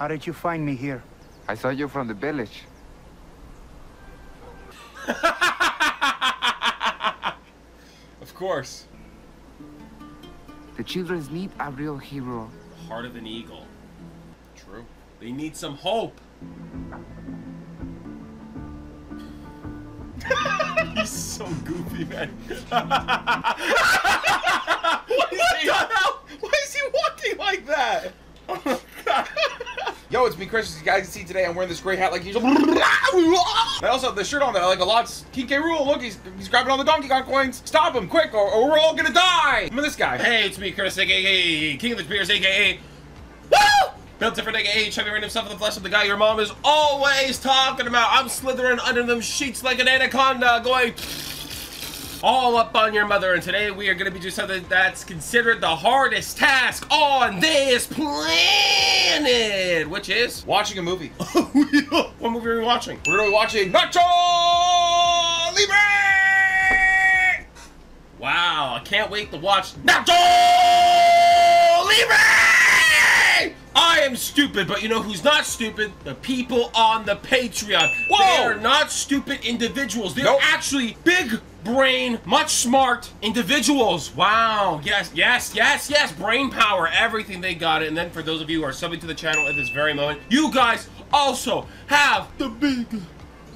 How did you find me here? I saw you from the village. Of course. The children need a real hero. Heart of an eagle. True. They need some hope. He's so goofy, man. what the hell? Why is he walking like that? Yo, it's me, Chris. As you guys can see today, I'm wearing this gray hat like usual. I also have the shirt on that I like a lot. King K. Rool, look, he's, he's grabbing all the Donkey Kong coins. Stop him, quick, or, or we're all gonna die. Remember this guy? Hey, it's me, Chris, aka King of the Spears, aka! Built different, aka Chevy ran himself in the flesh of the guy your mom is always talking about. I'm slithering under them sheets like an anaconda, going all up on your mother. And today we are going to be doing something that's considered the hardest task on this planet, which is Watching a movie. Oh, what movie are we watching? We're gonna be watching Nacho Libre! Wow, I can't wait to watch Nacho Libre! Stupid, but you know who's not stupid? The people on the Patreon. Whoa! They are not stupid individuals. They're Nope. actually big brain, much smart individuals. Wow. Yes, yes, yes, yes. Brain power, everything they got it. And then for those of you who are subbing to the channel at this very moment, you guys also have the big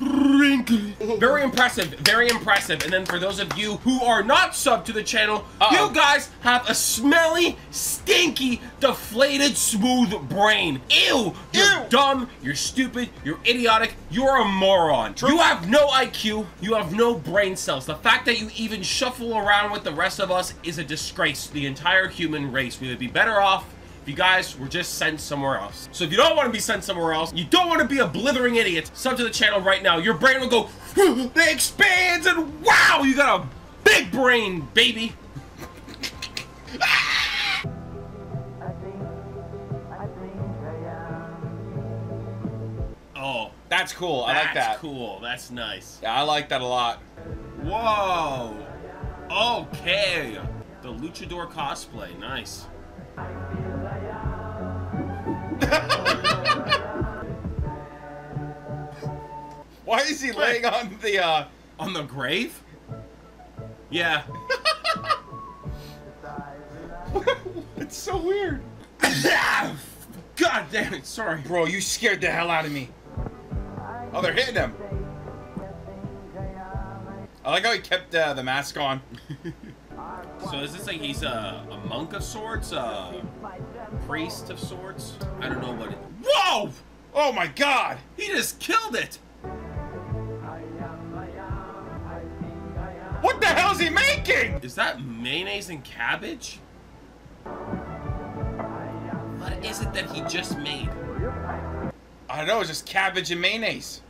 wrinkly. Very impressive, very impressive. And then for those of you who are not subbed to the channel, Uh-oh. you guys have a smelly, stinky, deflated, smooth brain. Ew! You're Ew. dumb, you're stupid, you're idiotic, you're a moron. You have no IQ, you have no brain cells. The fact that you even shuffle around with the rest of us is a disgrace to the entire human race. We would be better off if you guys were just sent somewhere else. So if you don't want to be sent somewhere else, you don't want to be a blithering idiot, sub to the channel right now. Your brain will go, it expands, and wow, you got a big brain, baby. Oh, That's cool. I that's like that. cool. That's nice. Yeah, I like that a lot. Whoa. Okay. The luchador cosplay. Nice. Why is he laying on the uh On the grave? Yeah. It's so weird. God damn it. Sorry. Bro, you scared the hell out of me. Oh, they're hitting him. I like how he kept uh, the mask on. So is this like he's a, a monk of sorts? A priest of sorts? I don't know what it... Whoa! Oh my god! He just killed it! What the hell is he making? Is that mayonnaise and cabbage? What is it that he just made? I don't know, it's just cabbage and mayonnaise.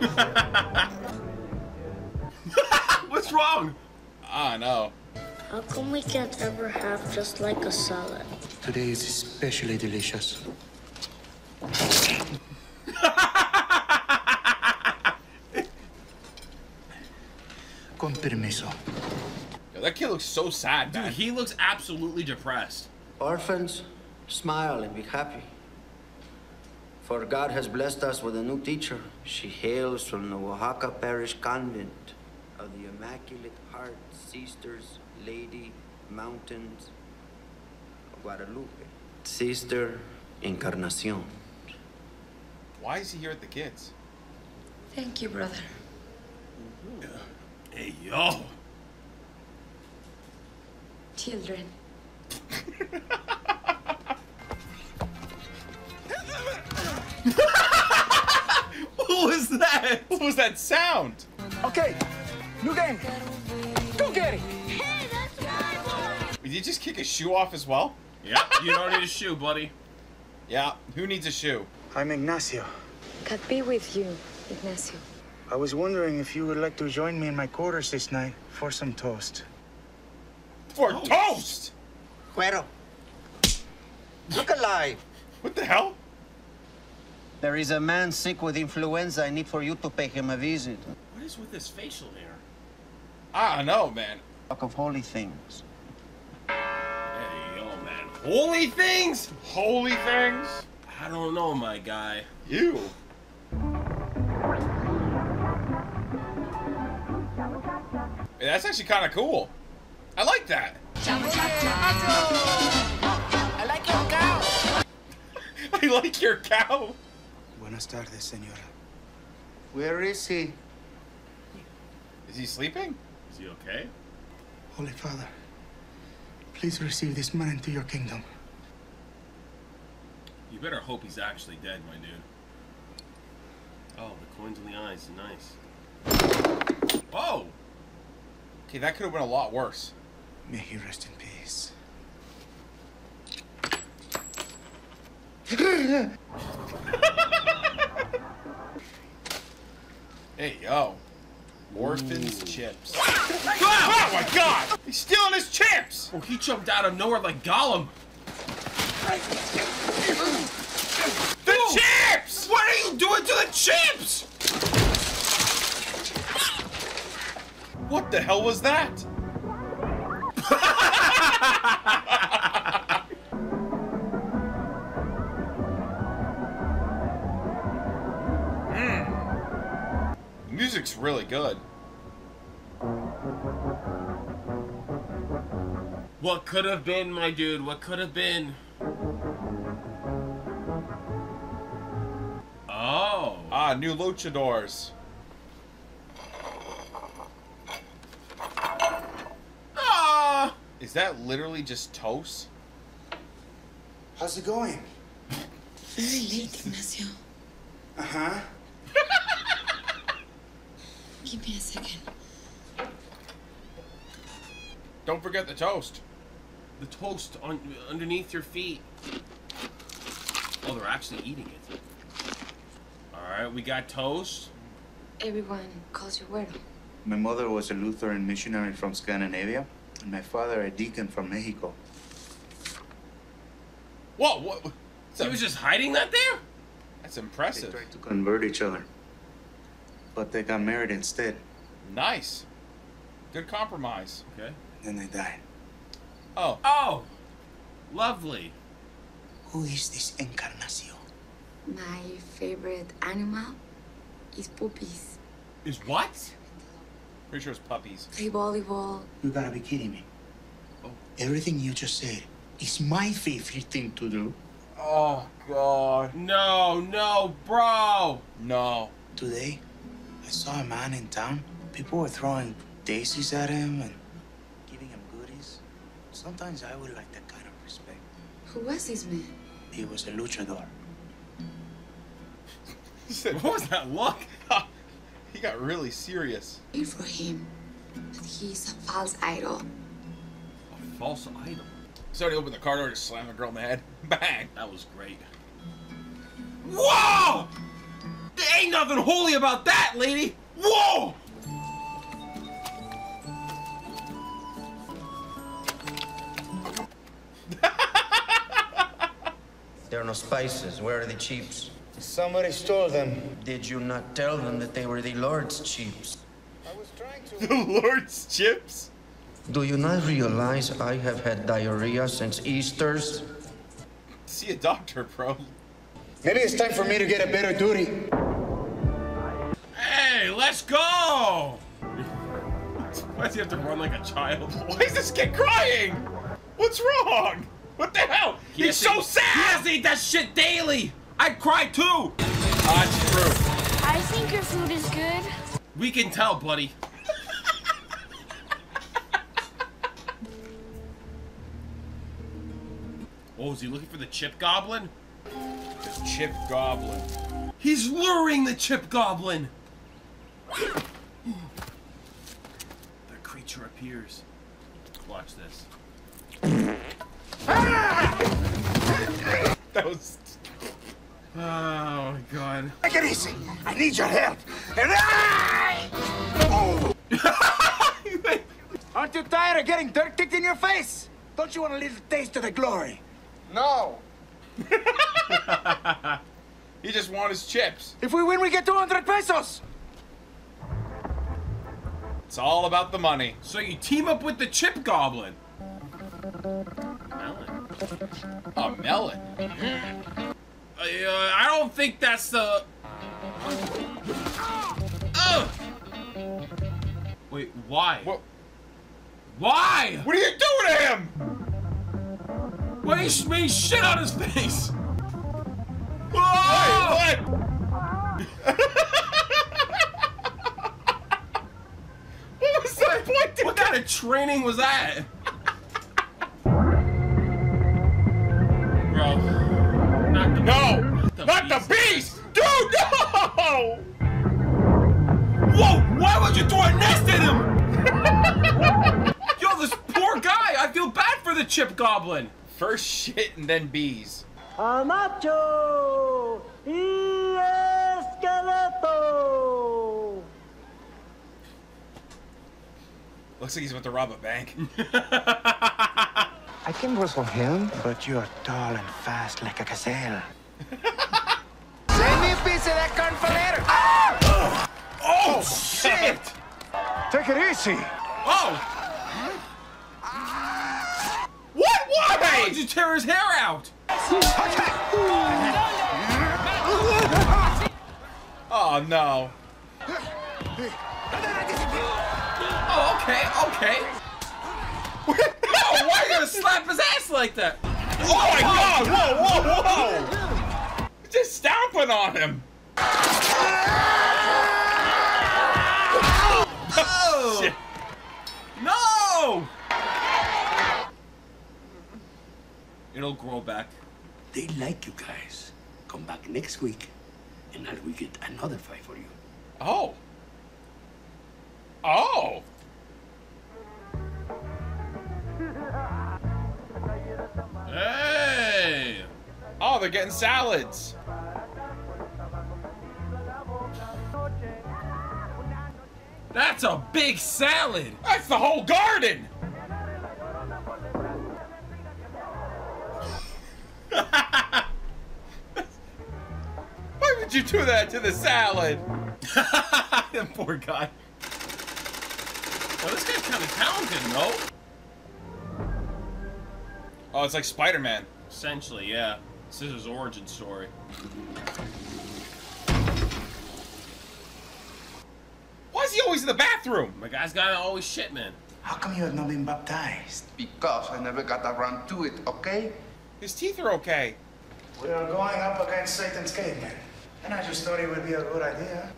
What's wrong? I don't know. How come we can't ever have just like a salad? Today is especially delicious. Con permiso. Yo, that kid looks so sad, Dude, man. he looks absolutely depressed. Orphans, smile and be happy. For God has blessed us with a new teacher. She hails from the Oaxaca Parish Convent of the Immaculate Heart Sisters Lady Mountains of Guadalupe. Sister Encarnacion. Why is he here at the kids? Thank you, brother. Mm-hmm. Hey, yo. Children. What was that? What was that sound? Okay, new game. Go get it. Did you just kick his shoe off as well? Yeah, you don't need a shoe, buddy. Yeah, who needs a shoe? I'm Ignacio. God be with you, Ignacio. I was wondering if you would like to join me in my quarters this night for some toast. For Oh, toast! Güero. Look alive. What the hell? There is a man sick with influenza. I need for you to pay him a visit. What is with this facial hair? I don't know, man. Talk of holy things. Hey, yo, man. Holy things? Holy things. I don't know, my guy. You. Hey, That's actually kind of cool. I like that. I like your cow. I like your cow. Buenas tardes, señora. Where is he? Is he sleeping? Is he okay? Holy Father, please receive this man into your kingdom. You better hope he's actually dead, my dude. Oh, the coins in the eyes, nice. Whoa! Okay, that could have been a lot worse. May he rest in peace. Hey, yo. Orphans chips. Oh my god! He's stealing his chips! Oh, he jumped out of nowhere like Gollum. The chips! What are you doing to the chips? What the hell was that? Music's really good. What could have been, my dude? What could have been? Oh. Ah, new luchadors. Ah! Is that literally just toast? How's it going? Very late, Ignacio. Uh huh. Give me a second. Don't forget the toast. The toast on underneath your feet. Oh, they're actually eating it. All right, we got toast. Everyone calls you Güero. My mother was a Lutheran missionary from Scandinavia, and my father a deacon from Mexico. Whoa, what? That's, He was just hiding that there. that's impressive. They impressive. tried to convert each other, but they got married instead. Nice. Good compromise. Okay. Then they died. Oh, Oh, lovely. Who is this Encarnacion? My favorite animal is puppies. Is what? pretty sure it's puppies. Play volleyball. You gotta be kidding me. Oh. Everything you just said is my favorite thing to do. Oh, God. No, no, bro. No. Today, I saw a man in town. People were throwing daisies at him and giving him goodies. Sometimes I would like that kind of respect. Who was this man? He was a luchador. He said, What was that look? he got really serious. Pray for him. But he's a false idol. A false idol. Somebody opened the car door, just slammed the girl in the head. Bang. That was great. Whoa! There ain't nothing holy about that, lady. Whoa! There are no spices. Where are the chips? Somebody stole them. Did you not tell them that they were the Lord's chips? I was trying to. The Lord's chips? Do you not realize I have had diarrhea since Easter's? See a doctor, bro. Maybe it's time for me to get a better duty. Hey, let's go! Why does he have to run like a child? Why is this kid crying? What's wrong? What the hell? He He's so to- He sad! has to eat that shit daily. I'd cry too. Ah, That's true. I think your food is good. We can tell, buddy. oh, is he looking for the chip goblin? The chip Goblin. He's luring the chip goblin. The creature appears. Watch this. That was. Oh my god. Take it easy. I need your help. And I... Oh. Aren't you tired of getting dirt kicked in your face? Don't you want a little taste of the glory? No. He just wanted his chips. If we win, we get 200 pesos. It's all about the money. So you team up with the chip goblin. Alan. A melon. Uh, I don't think that's the. Ugh! Wait, why? What? Why? What are you doing to him? Why he made shit on his face? Whoa! Wait, what was the point? to What that? kind of training was that? Bro. Not the No! the Not the beast! Dude, no! Whoa! Why would you throw a nest at him? Yo, this poor guy! I feel bad for the chip goblin! First shit and then bees. Anacho y Esqueleto. Looks like he's about to rob a bank. I can wrestle him. But you're tall and fast like a gazelle. Send me a piece of that corn for later. Ah! oh, oh shit! Take it easy. Oh! What? Why Why? did you tear his hair out? Oh, no. Okay, okay. why are you gonna slap his ass like that? Oh, my God! Whoa, whoa, whoa! Just stomping on him. Oh! Shit. No! It'll grow back. They like you guys. Come back next week, and I will get another fight for you. Oh. Oh. Hey! Oh, they're getting salads. That's a big salad! That's the whole garden. Why would you do that to the salad? poor guy. Well, this guy's kind of talented, no? Oh, it's like Spider-Man. Essentially, yeah. This is his origin story. Why is he always in the bathroom? My guy's gotta always shit, man. How come you have not been baptized? Because I never got around to it, okay? His teeth are okay. We are going up against Satan's caveman. And I just thought it would be a good idea.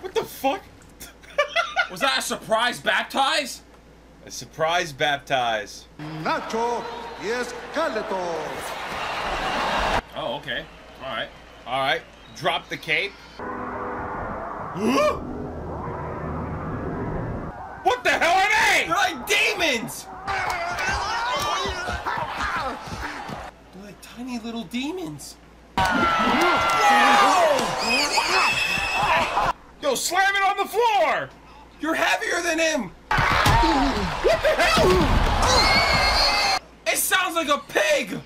What the fuck? Was that a surprise baptize? A surprise baptize. Nacho y Esqueleto. Oh, okay. Alright. All right, drop the cape. What the hell are they? They're like demons! They're like tiny little demons. Yo, slam it on the floor! You're heavier than him! What the hell? It sounds like a pig!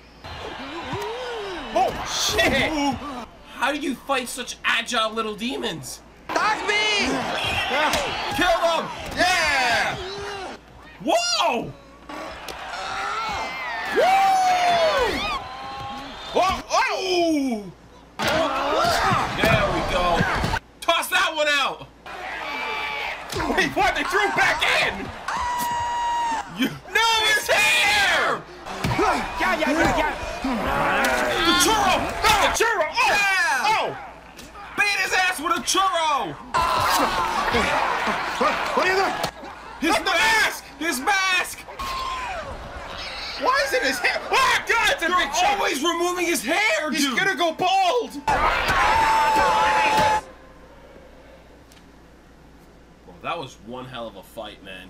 Oh shit! How do you fight such agile little demons? Tag me! Kill them! Yeah! Whoa! Whoa! Oh, oh! There we go. Toss that one out! Wait, what? They threw back in! You... No, his hair! Yeah, yeah, yeah, yeah. The churro! Oh, the churro! Oh! Yeah! Oh! Beat his ass with a churro! What are you doing? His Not the mask! His mask! Why is it his hair? Ah, God, it's a You're big chunk! always removing his hair, He's dude! gonna go bald! Well, that was one hell of a fight, man.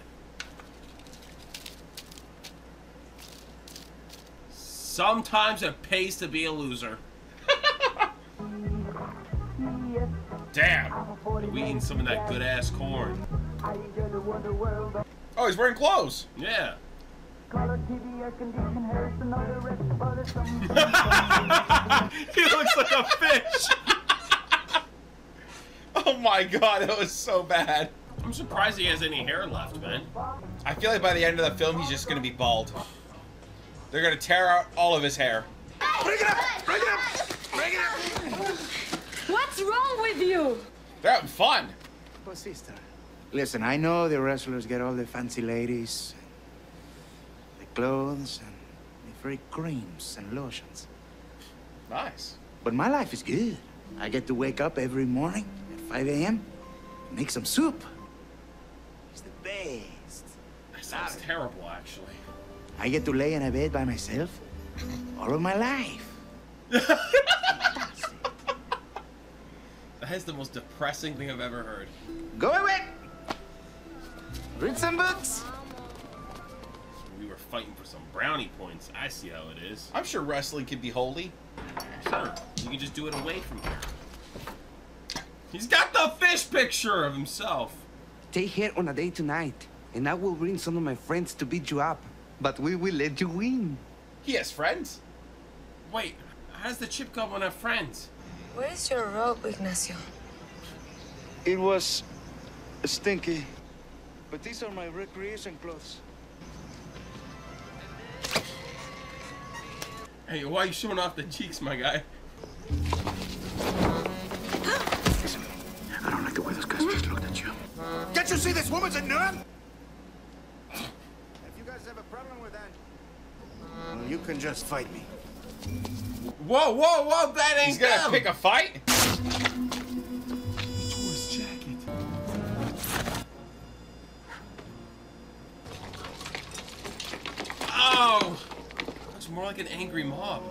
Sometimes it pays to be a loser. Damn. We eating some of that good ass corn. Oh, he's wearing clothes. Yeah. he looks like a fish. Oh my god, that was so bad. I'm surprised he has any hair left, man. I feel like by the end of the film, he's just gonna be bald. They're gonna tear out all of his hair. Bring it up! Bring it up! Bring it up! What's wrong with you? They're having fun. But sister, listen, I know the wrestlers get all the fancy ladies, the clothes, and the free creams and lotions. Nice. But my life is good. I get to wake up every morning at 5 a.m. make some soup. It's the best. That sounds terrible, actually. I get to lay in a bed by myself all of my life. That is the most depressing thing I've ever heard. Go away. Read some books. We were fighting for some brownie points. I see how it is. I'm sure wrestling can be holy. Sure, you can just do it away from here. He's got the fish picture of himself. Take here on a day tonight, and I will bring some of my friends to beat you up. But we will let you win. He has friends. Wait, how does the chip goblin have friends? Where's your robe, Ignacio? It was stinky. But these are my recreation clothes. Hey, why are you showing off the cheeks, my guy? I don't like the way those guys just looked at you. Can't you see this woman's a nun? If you guys have a problem with that, well, you can just fight me. Whoa, whoa, whoa! That ain't He's gonna them. pick a fight. his. Oh, that's more like an angry mob.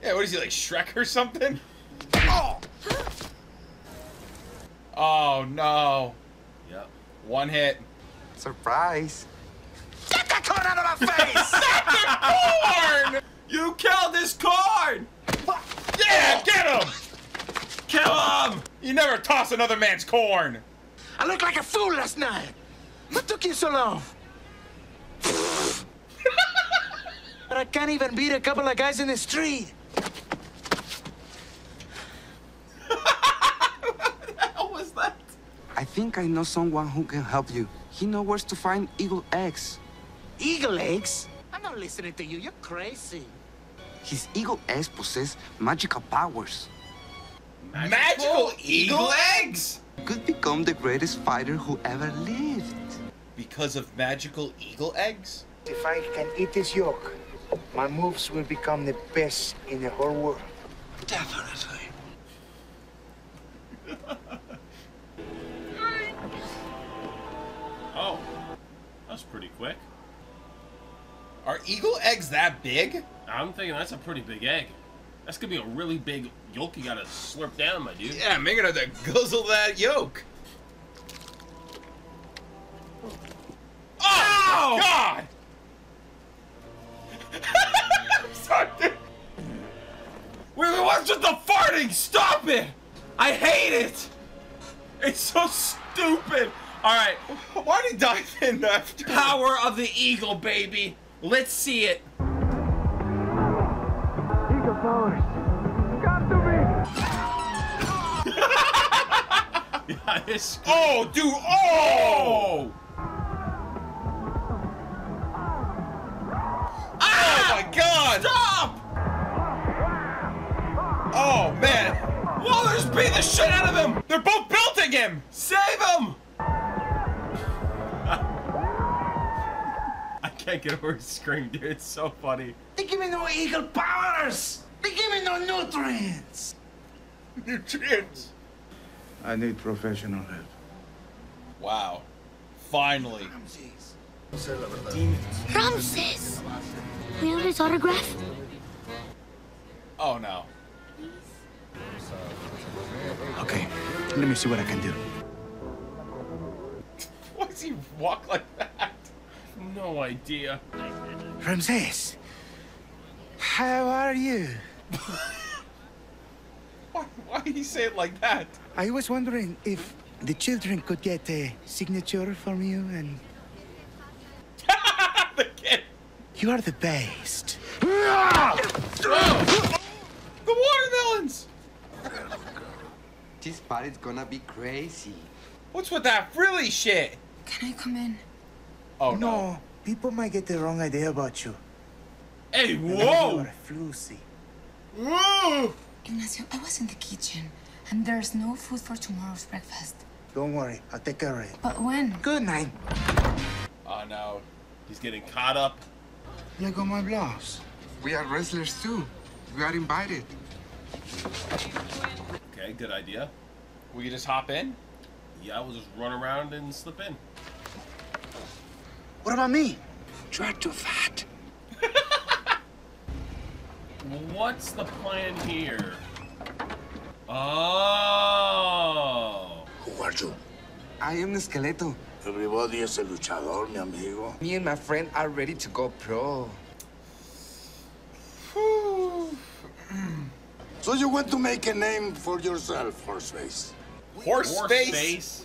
Yeah, what is he like Shrek or something? Oh! Oh no! Yep. One hit. Surprise. Get that corn out of my face! Corn! You killed this corn! Yeah, get him! Kill him! You never toss another man's corn. I looked like a fool last night. What took you so long? but I can't even beat a couple of guys in the street. What was that? I think I know someone who can help you. He knows where to find eagle eggs. Eagle eggs? I'm not listening to you. You're crazy. His eagle eggs possess magical powers. Magical eagle eggs? Could become the greatest fighter who ever lived. Because of magical eagle eggs? If I can eat this yolk, my moves will become the best in the whole world. Definitely. Oh, that's pretty quick. Are eagle eggs that big? I'm thinking that's a pretty big egg. That's gonna be a really big yolk you gotta slurp down, my dude. Yeah, I'm gonna have to guzzle that yolk. Oh, God! I'm sorry. Wait, what's with the farting? Stop it! I hate it! It's so stupid! Alright, Why did he dive in after? power of the eagle, baby! Let's see it! Eagle powers, come Yeah, it's- Oh, dude! Oh! Oh my God! Stop! Oh man! Whoa, they're beating the shit out of him! They're both belting him! Save him! Can't get over his scream, dude. It's so funny. They give me no eagle powers. They give me no nutrients. Nutrients. I need professional help. Wow. Finally. Ramses! We have his autograph? Oh no. Okay, let me see what I can do. Why does he walk like that? No idea. Ramses, how are you? Why, why did he say it like that? I was wondering if the children could get a signature from you and the kid. you are the best. Oh. The watermelons! This party's gonna be crazy. What's with that frilly shit? Can I come in? Oh no. No, people might get the wrong idea about you. Hey, whoa! you are Flusy. Whoa! Ignacio, I was in the kitchen, and there's no food for tomorrow's breakfast. Don't worry, I'll take care of it. But when? Good night. Oh no. He's getting caught up. Look at my blouse. We are wrestlers too. We are invited. Okay, good idea. We could just hop in. Yeah, we'll just run around and slip in. What about me? You're too fat. What's the plan here? Oh. Who are you? I am the Esqueleto. Everybody is a luchador, mi amigo. Me and my friend are ready to go pro. So you want to make a name for yourself, Horseface? Horse, Horse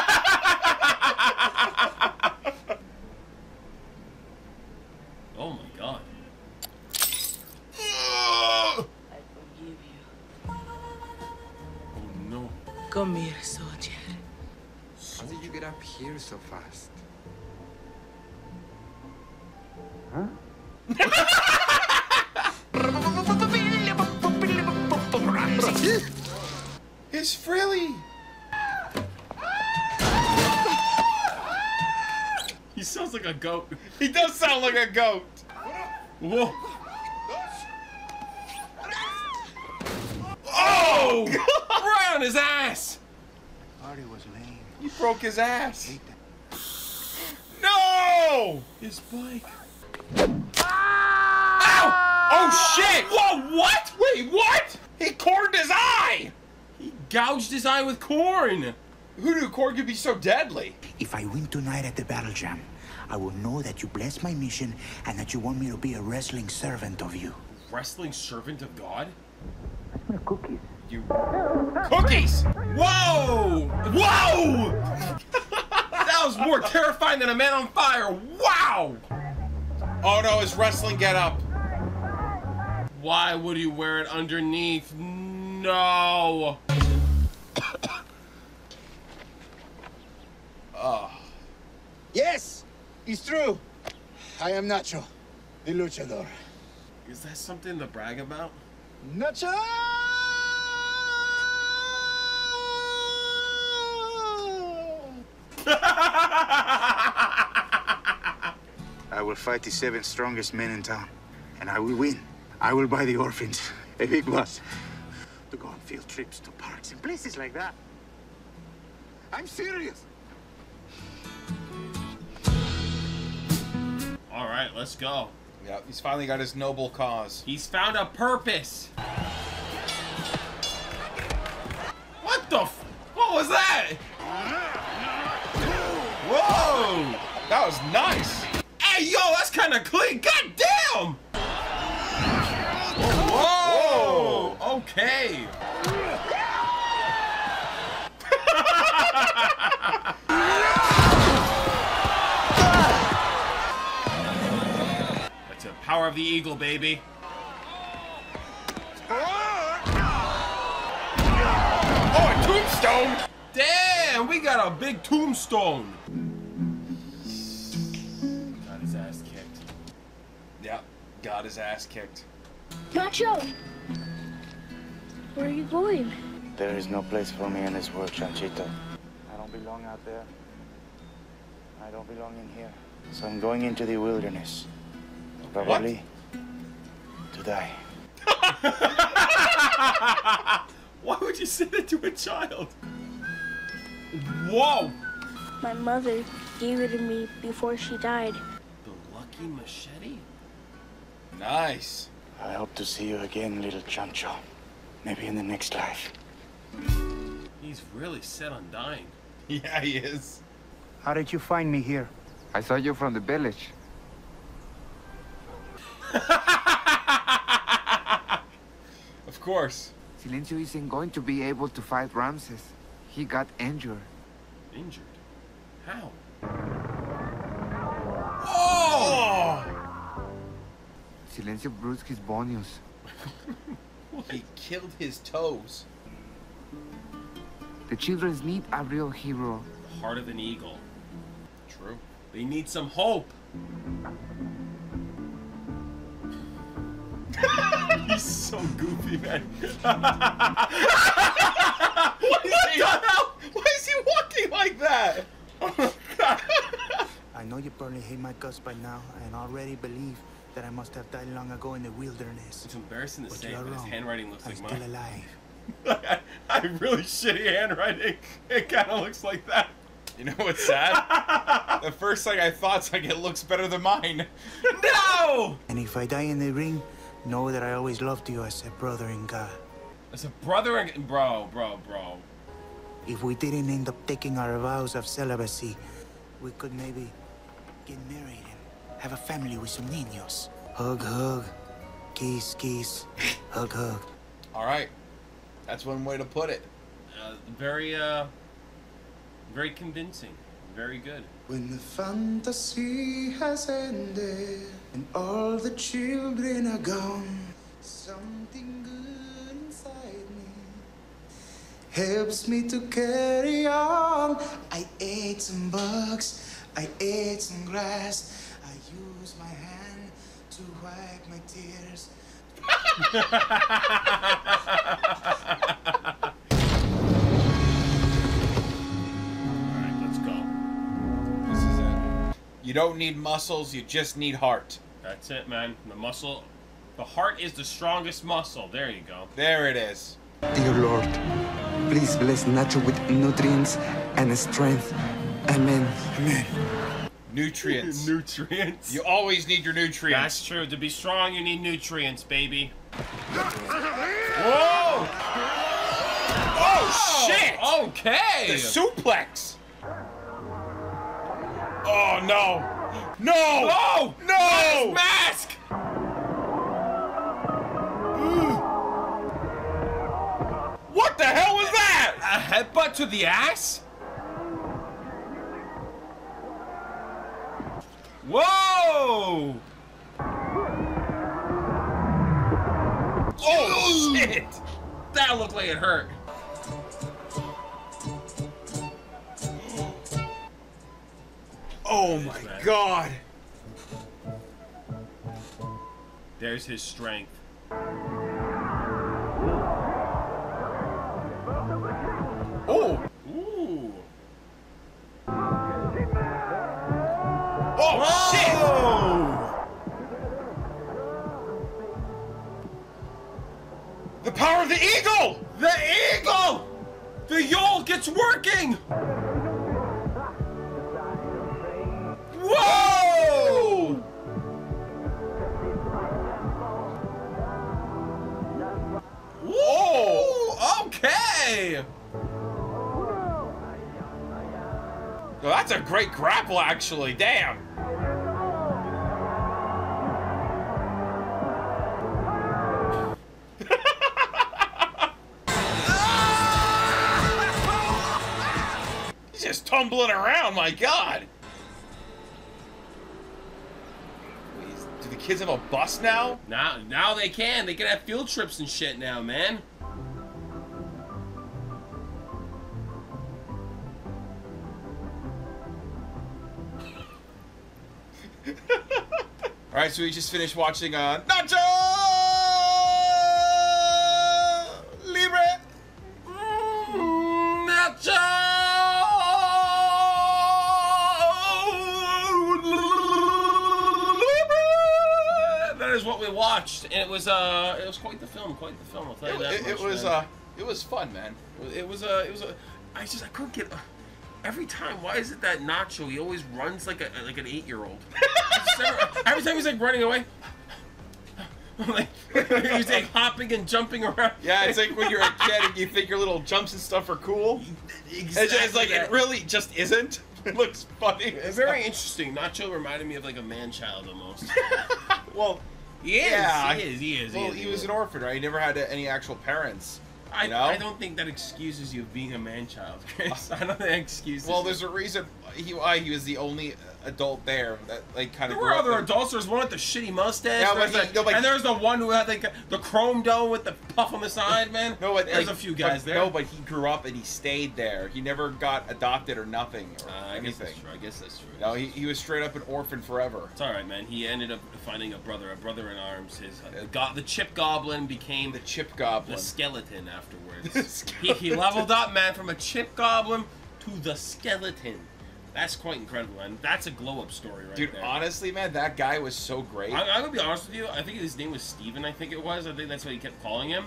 a goat. He does sound like a goat. Whoa. Oh! right on his ass! Party was lame. He broke his ass. No! His bike. Ah! Ow! Oh shit! Whoa, what? Wait, what? He corned his eye! He gouged his eye with corn. Who knew corn could be so deadly? If I win tonight at the Battle Jam, I will know that you bless my mission and that you want me to be a wrestling servant of you. Wrestling servant of God? I Cookies. You cookies! Whoa! Whoa! that was more terrifying than a man on fire. Wow! Oh no, his wrestling get up. Why would you wear it underneath? No. Ah. Yes, it's true. I am Nacho, the luchador. Is that something to brag about? Nacho! I will fight the seven strongest men in town, and I will win. I will buy the orphans a big bus to go on field trips to parks and places like that. I'm serious. All right, let's go. Yeah, he's finally got his noble cause. He's found a purpose. What the f- What was that? Whoa! That was nice. Hey, yo, that's kind of clean. God of the eagle, baby. Oh, a tombstone! Damn, we got a big tombstone. Got his ass kicked. Yep, got his ass kicked. Nacho! Where are you going? There is no place for me in this world, Chanchito. I don't belong out there. I don't belong in here. So I'm going into the wilderness. Probably to die. Why would you say that to a child? Whoa! My mother gave it to me before she died. The lucky machete? Nice. I hope to see you again, little Chancho. Maybe in the next life. He's really set on dying. Yeah, he is. How did you find me here? I saw you from the village. Of course. Silencio isn't going to be able to fight Ramses. He got injured. Injured? How? Oh! Silencio bruised his bonios. He killed his toes. The children need a real hero. The heart of an eagle. True. They need some hope. So goofy, man. what the hell? Why is he walking like that? I know you probably hate my guts by now and already believe that I must have died long ago in the wilderness. It's embarrassing to But say, you're his wrong. handwriting looks I'm like still mine. alive. I have really shitty handwriting. It kind of looks like that. You know what's sad? the first thing I thought's like it looks better than mine. No! And if I die in the ring, know that I always loved you as a brother in God. As a brother and bro, bro, bro. If we didn't end up taking our vows of celibacy, we could maybe get married and have a family with some niños. Hug, hug. Kiss, kiss. hug, hug. All right, that's one way to put it. Uh, very, uh, very convincing. Very good. When the fantasy has ended and all the children are gone, something good inside me helps me to carry on. I ate some bugs, I ate some grass, I use my hand to wipe my tears. You don't need muscles, you just need heart. That's it, man. The muscle. The heart is the strongest muscle. There you go. There it is. Dear Lord, please bless Nacho with nutrients and strength. Amen. Amen. Nutrients. nutrients. You always need your nutrients. That's true. To be strong, you need nutrients, baby. Whoa! Oh, shit! Okay. The suplex. Oh no! No! No! No! Mask! Mm. What the hell was that? A headbutt to the ass? Whoa! Oh shit! That looked like it hurt. Oh my god! There's his strength. Oh! Ooh. Oh shit! The power of the eagle! The eagle! The Yol gets working! That's a great grapple, actually. Damn. He's just tumbling around. My God. Do the kids have a bus now? Now, now they can. They can have field trips and shit now, man. So we just finished watching uh, Nacho Libre. Nacho That is what we watched, and it was uh, it was quite the film, quite the film. I'll tell you that. It, it was man. uh, it was fun, man. It was a, it was a. I just I couldn't get. Every time, why is it that Nacho? He always runs like a like an eight year old. every time he's like running away. like, he's like hopping and jumping around. Yeah, it's like when you're a kid and you think your little jumps and stuff are cool. It's, just, it's like that. it really just isn't. It looks funny. It's very interesting. Nacho reminded me of like a man child almost. well. He is. Yeah, he is. He is. Well, he, is, he he was is. an orphan, right? He never had any actual parents. I, you know? I don't think that excuses you being a man child, Chris. I don't think that excuses. Well, it. there's a reason he why he was the only adult there that like kind of. There were other adults. There was one with the shitty mustache. Yeah, there but was he- the- no, but- and there's the one who had like the chrome dome with the puff on the side, man. No, but there's like, a few guys but- there. No, but he grew up and he stayed there. He never got adopted or nothing or Uh, I guess anything. that's true. I guess that's true. No, he, he was straight up an orphan forever. It's all right, man. He ended up finding a brother, a brother in arms. His uh, the, go- the chip goblin became The chip goblin. the skeleton afterwards. The he, he leveled up, man, from a chip goblin to the skeleton. That's quite incredible, and that's a glow up story right Dude, there. honestly, man, that guy was so great. I, I'm gonna be honest with you. I think his name was Steven, I think it was. I think that's what he kept calling him.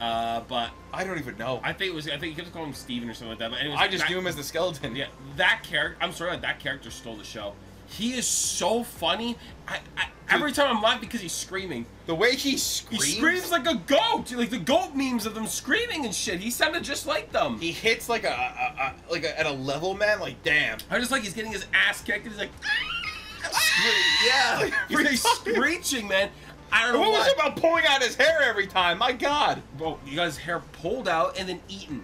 Uh, but I don't even know. I think it was. I think he kept calling him Steven or something like that. But anyways, I just that- knew him as the skeleton. Yeah, that character. I'm sorry, that character stole the show. He is so funny. I, I every time I'm laughing because he's screaming. The way he screams. He screams. like a goat, like the goat memes of them screaming and shit. He sounded just like them. He hits like a, a, a like a, at a level, man. Like damn. I just like he's getting his ass kicked and he's like, ah! Yeah. he's like screeching, man. I don't know What was about pulling out his hair every time? My God. Well, you got his hair pulled out and then eaten.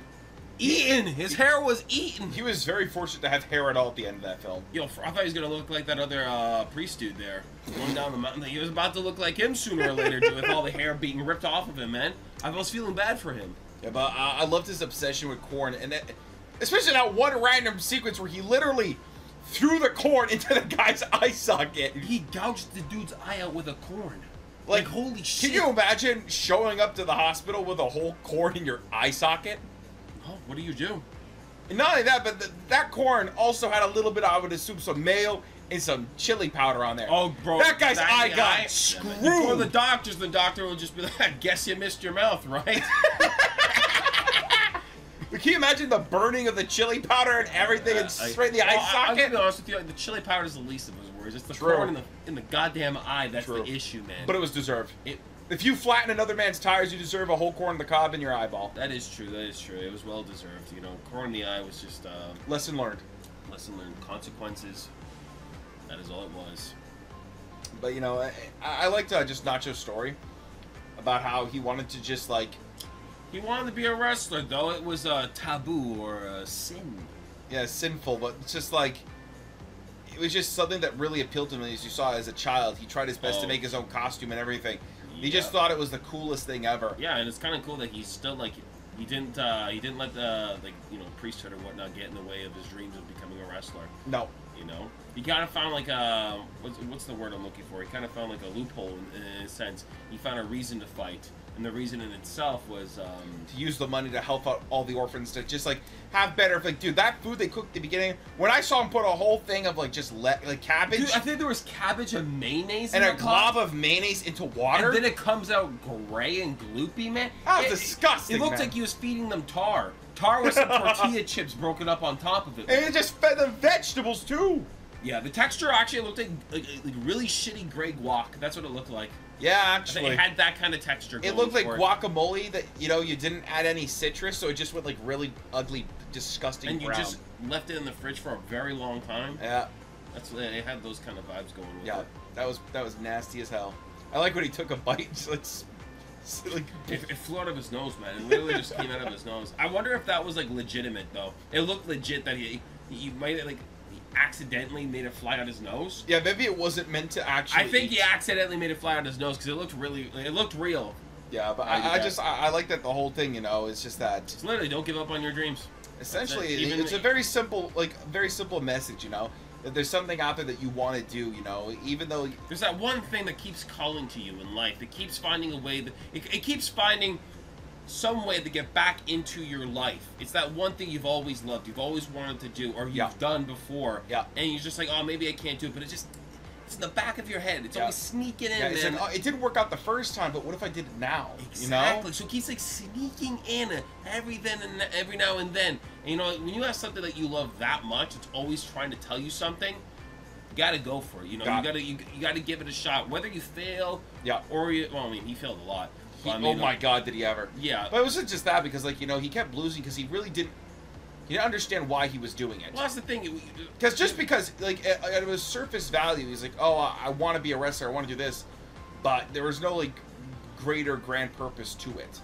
Eaten. His hair was eaten. He was very fortunate to have hair at all at the end of that film. Yo, I thought he was gonna look like that other uh, priest dude there, going down the mountain. He was about to look like him sooner or later, dude, with all the hair being ripped off of him, man. I was feeling bad for him. Yeah, but I, I loved his obsession with corn, and that, especially that one random sequence where he literally threw the corn into the guy's eye socket. He gouged the dude's eye out with a corn. Like, Like, holy shit! Can you imagine showing up to the hospital with a whole corn in your eye socket? What do you do? And not only that, but th that corn also had a little bit, I would assume, some mayo and some chili powder on there. Oh, bro, that guy's eye the got eye- screwed. For the doctors, the doctor will just be like, "I guess you missed your mouth, right?" But can you imagine the burning of the chili powder and everything and straight in the eye Well, I- I'm socket? gonna honest with you. The chili powder is the least of his worries. It's the True. corn in the in the goddamn eye that's True. the issue, man. But it was deserved. It, If you flatten another man's tires, you deserve a whole corn on the cob in your eyeball. that is true. That is true. It was well deserved. You know, corn in the eye was just uh, Lesson learned. lesson learned. Consequences. That is all it was. But you know, I, I liked uh, just Nacho's story about how he wanted to just like, He wanted to be a wrestler, though it was a taboo or a sin. yeah, sinful, but it's just like. It was just something that really appealed to him as you saw as a child. He tried his best Oh. to make his own costume and everything. He Yeah. just thought it was the coolest thing ever. Yeah, and it's kind of cool that he's still like he didn't uh, he didn't let the like you know priesthood or whatnot get in the way of his dreams of becoming a wrestler. No. You know, he kind of found like a what's, what's the word I'm looking for? He kind of found like a loophole in, in a sense. He found a reason to fight, and the reason in itself was um, to use the money to help out all the orphans to just like have better like dude that food they cooked at the beginning when I saw him put a whole thing of like just let like cabbage Dude, I think there was cabbage and mayonnaise and a glob of mayonnaise into water and then it comes out gray and gloopy, man. That was It- disgusting, It looked man. like he was feeding them tar. Tar with some tortilla chips broken up on top of it. and it just fed them vegetables too Yeah, the texture actually looked like, like like really shitty gray guac. That's what it looked like. Yeah actually it had that kind of texture. it looked like guacamole that you know you didn't add any citrus so it just went like really ugly disgusting and you just left it in the fridge for a very long time. yeah That's it had those kind of vibes going with yeah it. that was that was nasty as hell I like when he took a bite just like, s- s- like It, it flew out of his nose, man. It literally just came out of his nose. I wonder if that was like legitimate though. It looked legit that he he might have like accidentally made it fly out his nose. yeah maybe it wasn't meant to actually I think eat. he accidentally made it fly out his nose because it looked really it looked real. Yeah, but I I, I just I, I like that the whole thing, you know, it's just that It's literally don't give up on your dreams. essentially it. Even- it's a very simple like very simple message, you know. That there's something out there that you want to do, you know, even though There's that one thing that keeps calling to you in life. that keeps finding a way that it, it keeps finding some way to get back into your life. It's that one thing you've always loved, you've always wanted to do, or you've Yeah. done before. Yeah. And you're just like, oh, maybe I can't do it, but it just it's in the back of your head. It's Yeah. always sneaking in. yeah, it's like, oh, it didn't work out the first time, but what if I did it now? Exactly. You know? So it keeps like sneaking in every then and every now and then. And you know, when you have something that you love that much, it's always trying to tell you something. You gotta go for it. You know, Got you gotta you, you gotta give it a shot, whether you fail. Yeah. Or you. Well, I mean, he failed a lot. He- oh my like, god, did he ever? Yeah. But it wasn't just that because like, you know, he kept losing because he really didn't he didn't understand why he was doing it. Well, that's the thing. Because just because, like, at, at his surface value, he's like, oh, I, I want to be a wrestler, I want to do this, but there was no like greater grand purpose to it.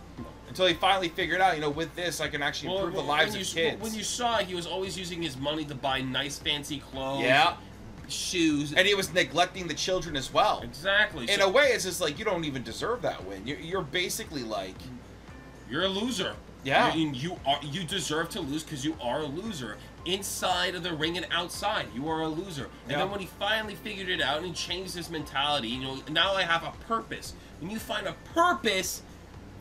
Until he finally figured out, you know, with this, I can actually Well, improve the lives when of kids. When you saw, he was always using his money to buy nice, fancy clothes. Yeah. Shoes. And he was neglecting the children as well. Exactly. In so- a way, it's just like you don't even deserve that win. You're, you're basically like, You're a loser. Yeah. You, you are. You deserve to lose because you are a loser. Inside of the ring and outside, you are a loser. And Yeah. then when he finally figured it out and he changed his mentality, you know, now I have a purpose. When you find a purpose,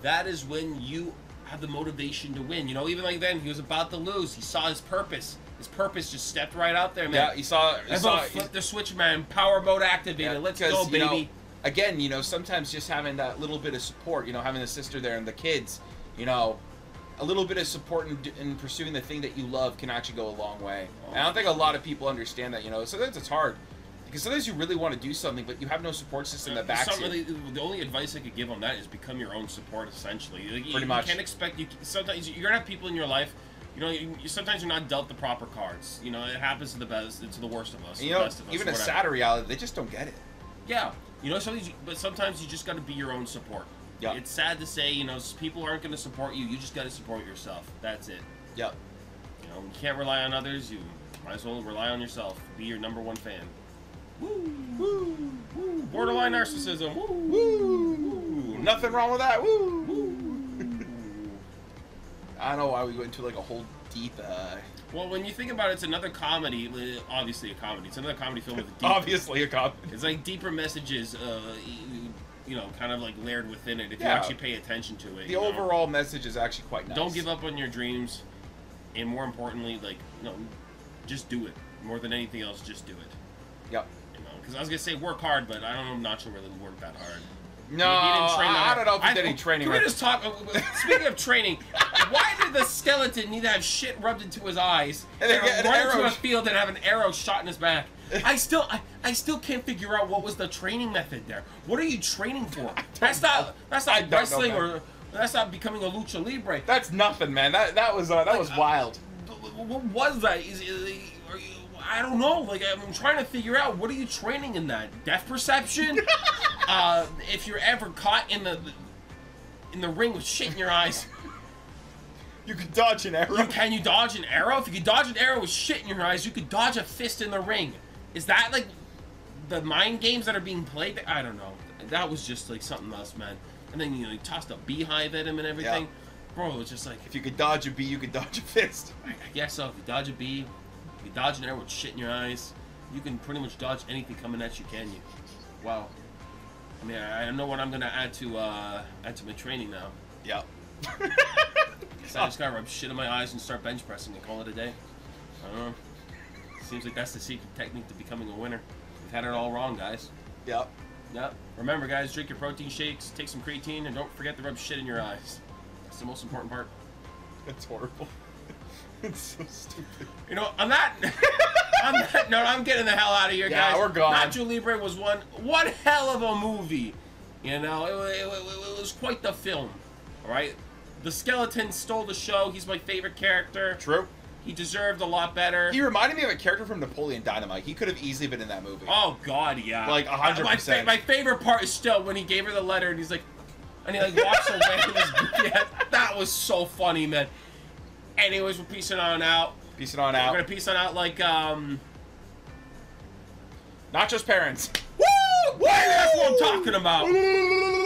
that is when you have the motivation to win. You know, even like then, he was about to lose. He saw his purpose. His purpose just stepped right out there, man. yeah, you saw, you saw, flip the switch, man. Power mode activated. Yeah, Let's go, you know, baby. again, you know, sometimes just having that little bit of support, you know, having the sister there and the kids, you know, a little bit of support in, in pursuing the thing that you love can actually go a long way. And I don't think a lot of people understand that, you know. Sometimes it's hard because sometimes you really want to do something, but you have no support system that backs you. the, the only advice I could give on that is become your own support. Essentially, Like, you, Pretty you much. can't expect you. Sometimes you're gonna have people in your life. You know, you, you- sometimes you're not dealt the proper cards. You know, it happens to the best, to the worst of us. You know, us, even a sadder reality, they just don't get it. Yeah, you know, sometimes, you- but sometimes you just got to be your own support. Yeah. It's sad to say, you know, people aren't going to support you. You just got to support yourself. That's it. Yep. You know, you can't rely on others. You might as well rely on yourself. Be your number one fan. Woo, woo, woo. Borderline narcissism. Woo, woo, woo. Nothing wrong with that. Woo! I don't know why we went into like a whole deep. uh Well, when you think about it, it's another comedy. Obviously, a comedy. It's another comedy film with a deep, Obviously a comedy. It's like deeper messages, uh, you, know, kind of like layered within it. If you actually pay attention to it. The you know? overall message is actually quite nice. Don't give up on your dreams, and more importantly, like you know, just do it. More than anything else, just do it. Yep. You know, because I was gonna say work hard, but I don't know. Nacho really worked that hard. No, He didn't train I, I don't know if he did any training. Can we just talk? uh, uh, Speaking of training, why did the skeleton need to have shit rubbed into his eyes And and get an run into a field and have an arrow shot in his back? I still, I, I still can't figure out what was the training method there. What are you training for? That's not, that's not don't know, wrestling or that's not becoming a lucha libre. That's nothing, man. That that was uh, that was wild. What was that? Is, is, I don't know. Like I'm trying to figure out what are you training in that depth perception? uh, if you're ever caught in the in the ring with shit in your eyes, You could dodge an arrow. you, can you dodge an arrow? If you could dodge an arrow with shit in your eyes, you could dodge a fist in the ring. Is that like the mind games that are being played? I don't know. That was just like something else, man. And then you know, he tossed a beehive at him and everything. Yeah. Bro, it was just like If you could dodge a bee, you could dodge a fist. I guess so. If you dodge a bee, dodge an arrow with shit in your eyes, you can pretty much dodge anything coming at you, can you? Wow. I mean, I know what I'm gonna add to uh, add to my training now. Yep. Guess I just gotta rub shit in my eyes and start bench pressing and call it a day. I don't know. Seems like that's the secret technique to becoming a winner. We've had it all wrong, guys. Yep. Yep. Remember, guys, drink your protein shakes, take some creatine, and don't forget to rub shit in your eyes. That's the most important part. That's horrible. It's so stupid. You know, on that, on that note, I'm getting the hell out of here, Yeah, guys. we're gone. Nacho Libre was one one hell of a movie. You know, it, wa- it, it was quite the film. All right, the skeleton stole the show. He's my favorite character. True. He deserved a lot better. He reminded me of a character from Napoleon Dynamite. He could have easily been in that movie. Oh God, yeah. Like, 100%. My, fa- my favorite part is still when he gave her the letter and he's like, and he like walks away. with his, yeah, that was so funny, man. Anyways, we're peacing on out. Peacing on out. We're gonna peace on out like um. Not just parents. Woo! Woo! That's what I'm talking about.